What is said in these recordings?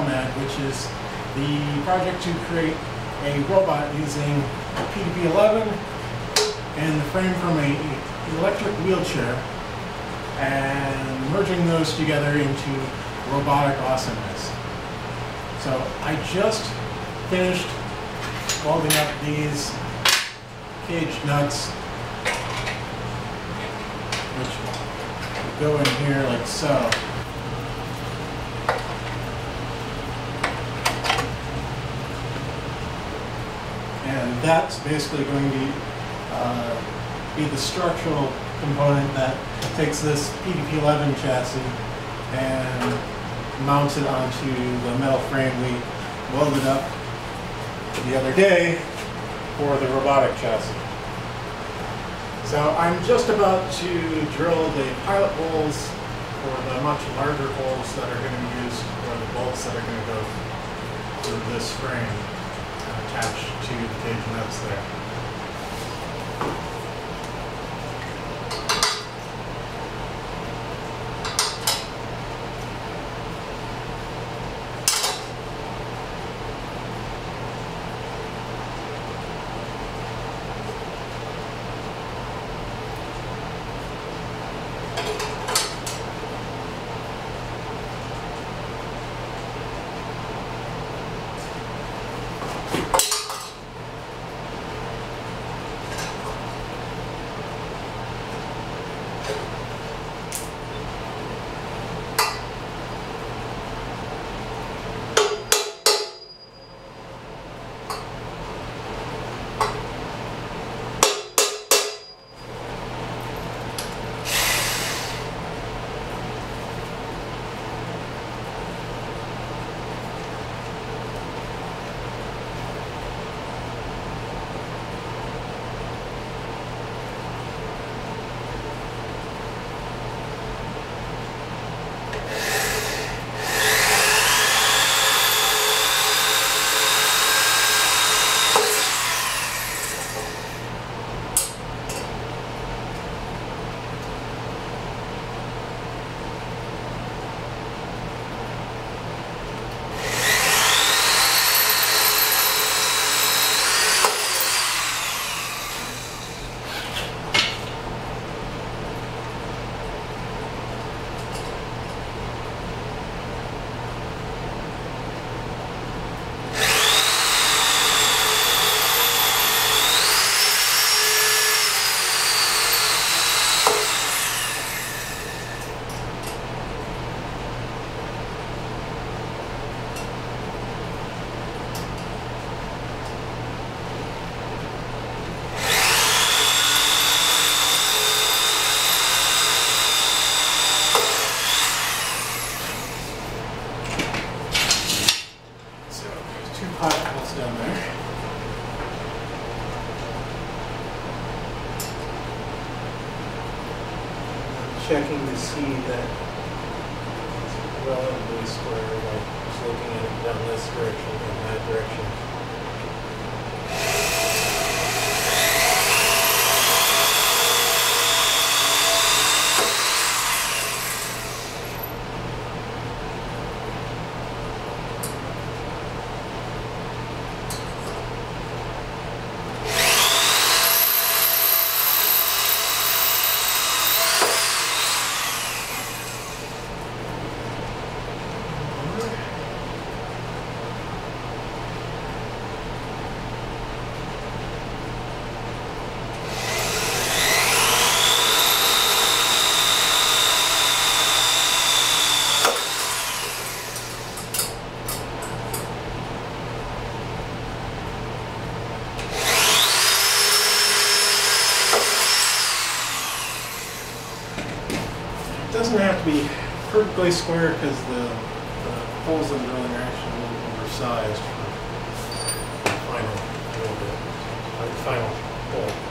Which is the project to create a robot using PDP-11 and the frame from a electric wheelchair and merging those together into robotic awesomeness. So I just finished welding up these cage nuts which go in here like so. And that's basically going to uh, be the structural component that takes this PDP-11 chassis and mounts it onto the metal frame we welded up the other day for the robotic chassis. So I'm just about to drill the pilot holes for the much larger holes that are going to be used, or the bolts that are going to go through this frame attached to the cage nuts there. Checking to see that it's relatively square, like just looking at it down this direction and that direction. It doesn't to be perfectly square because the, the holes in the drilling are actually a little oversized for the final drill bit, final hole.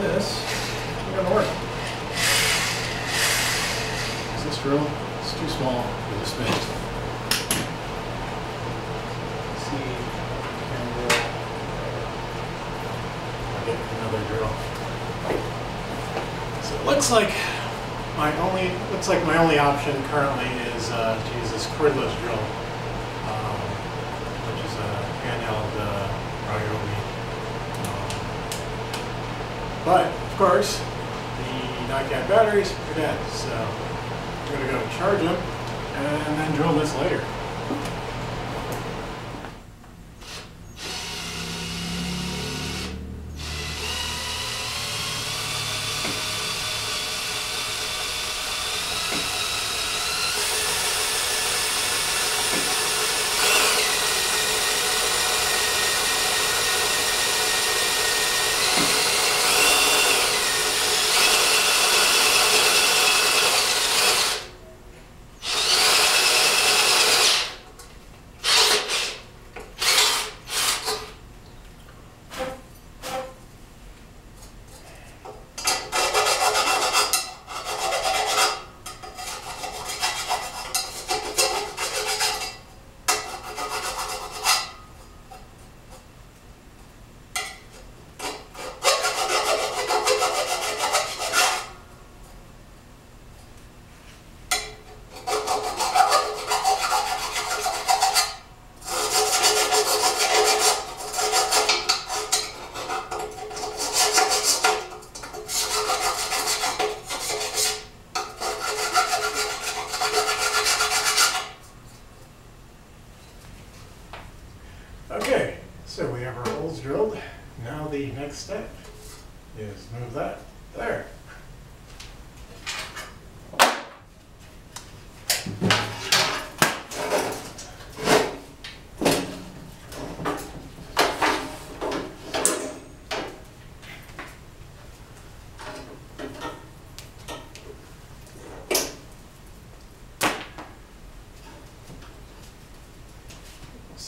This is gonna work. small for the space. See, and drill. I'll get another drill. So it looks like my only looks like my only option currently is uh, to use this cordless drill, um, which is a handheld uh, Ryobi. Um, but of course, the Knockout batteries are dead, so I'm gonna go charge them and then drill this later.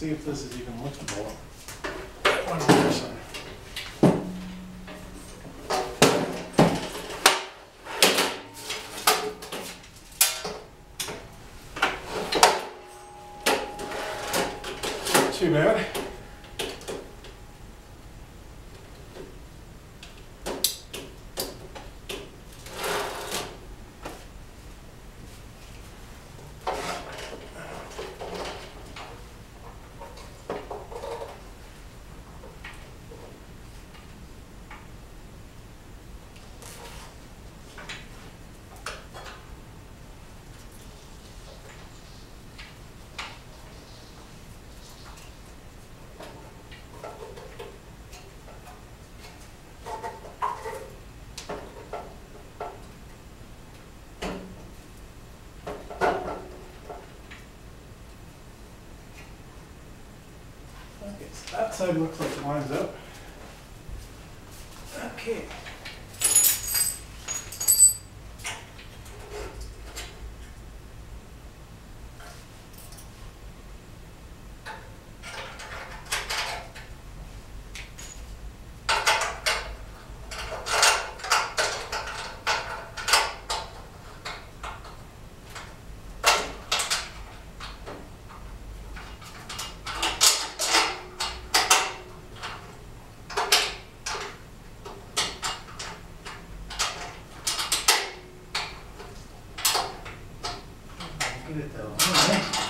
See if this is even liftable. One person. Too bad. Okay, so that side looks like it lines up. Okay. Get it though. Okay, that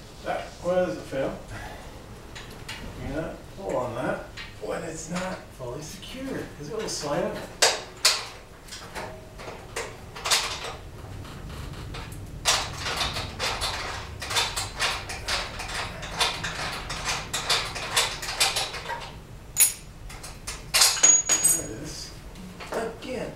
was a fail. You not pull on that when it's not fully secure, because it will slide up. There it is. Again.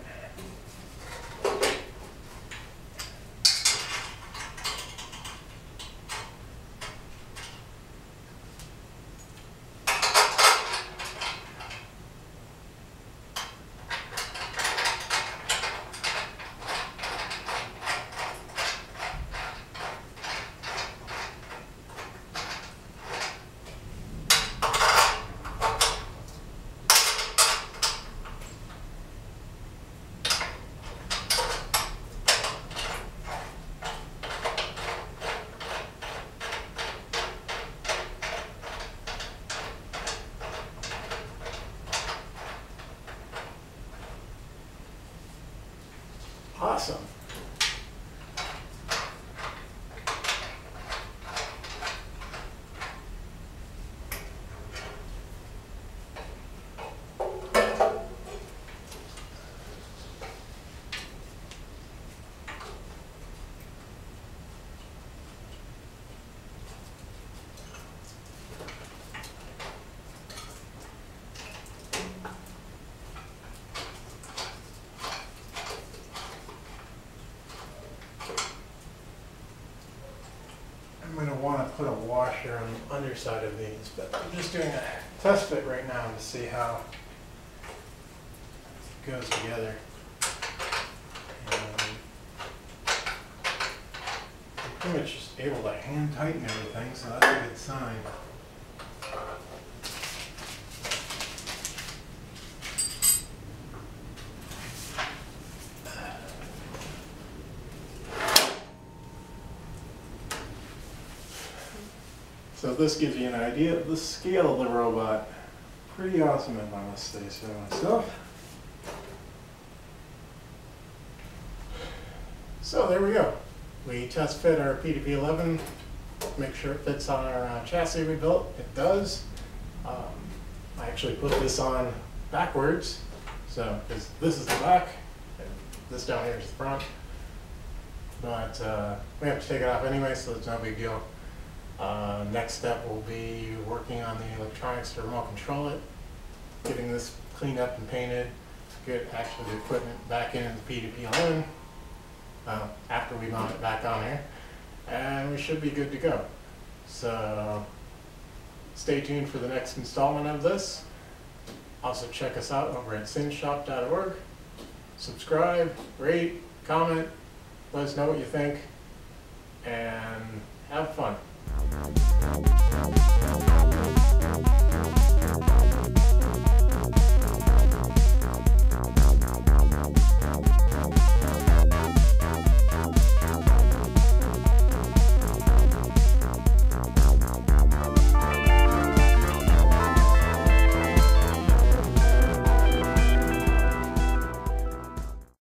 Awesome. I'm gonna wanna put a washer on the underside of these, but I'm just doing a test fit right now to see how it goes together. And I'm pretty much just able to hand tighten everything, so that's a good sign. So this gives you an idea of the scale of the robot. Pretty awesome if I must say so myself. So there we go. We test fit our PDP-11, make sure it fits on our uh, chassis we built. It does. Um, I actually put this on backwards, so this is the back, and this down here is the front. But uh, we have to take it off anyway, so it's no big deal. Uh, next step will be working on the electronics to remote control it, getting this cleaned up and painted, get actually the equipment back in the PDP-11 uh, after we mount it back on here, and we should be good to go. So stay tuned for the next installment of this. Also check us out over at synshop.org. Subscribe, rate, comment, let us know what you think, and have fun. Ow, ow, ow, ow.